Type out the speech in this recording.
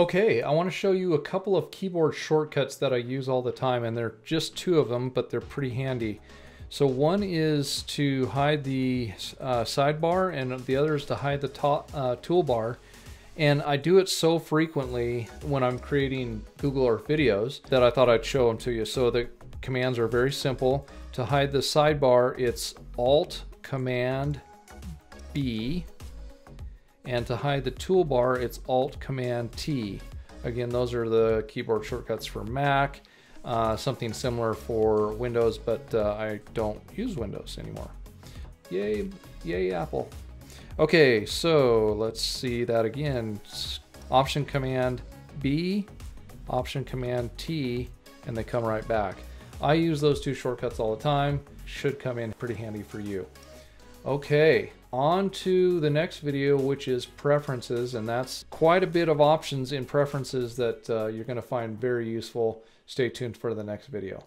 Okay, I want to show you a couple of keyboard shortcuts that I use all the time, and they're just two of them, but they're pretty handy. So one is to hide the uh, sidebar, and the other is to hide the top, uh, toolbar. And I do it so frequently when I'm creating Google Earth videos that I thought I'd show them to you. So the commands are very simple. To hide the sidebar, it's Alt Command B and to hide the toolbar, it's Alt Command T. Again, those are the keyboard shortcuts for Mac. Uh, something similar for Windows, but uh, I don't use Windows anymore. Yay, yay Apple. Okay, so let's see that again. Option Command B, Option Command T, and they come right back. I use those two shortcuts all the time. Should come in pretty handy for you. Okay, on to the next video, which is preferences, and that's quite a bit of options in preferences that uh, you're going to find very useful. Stay tuned for the next video.